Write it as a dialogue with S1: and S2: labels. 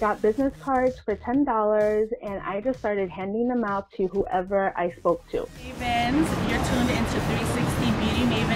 S1: got business cards for $10, and I just started handing them out to whoever I spoke to.
S2: Stevens, you're tuned into 360 Beauty Maven